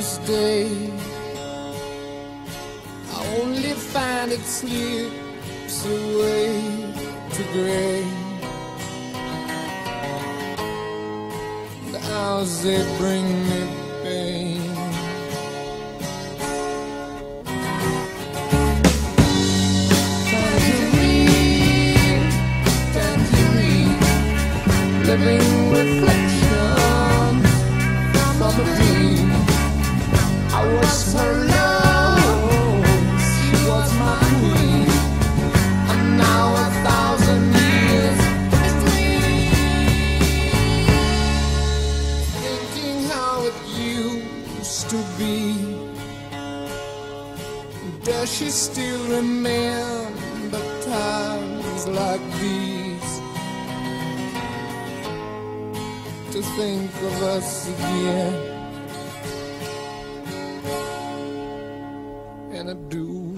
day. I only find it slips away to gray. The hours they bring me pain. Tangerine, tangerine, living reflections to be. Does she still remember times like these? To think of us again, and I do.